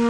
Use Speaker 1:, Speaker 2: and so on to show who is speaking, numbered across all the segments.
Speaker 1: Hi,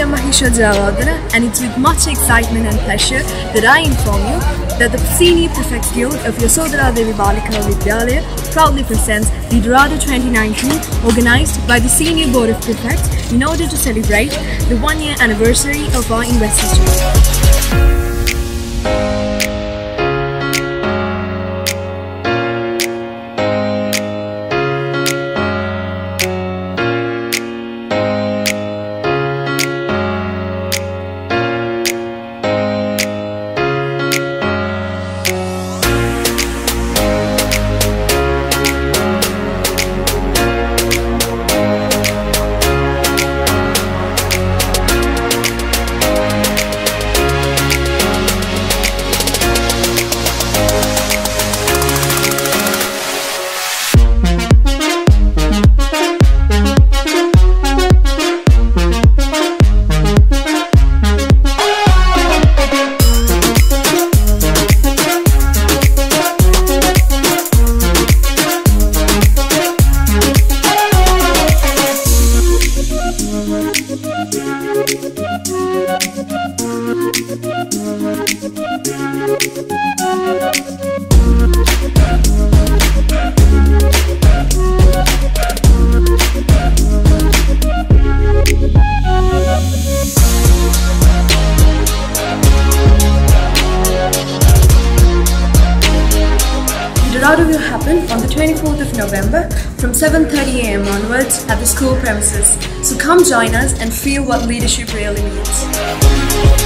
Speaker 1: I'm Mahisha Jawadana, and it's with much excitement and pleasure that I inform you that the Senior Guild of Yasodhara Devi Balika Vidyalaya proudly presents the Liderato 2019 organized by the Senior Board of Prefects in order to celebrate the one year anniversary of our investiture. The Liderato will happen on the 24th of November from 7.30am onwards at the school premises. So come join us and feel what leadership really means.